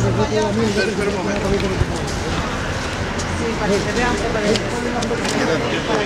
Espera un momento. Sí, para que se vea un poco de...